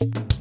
you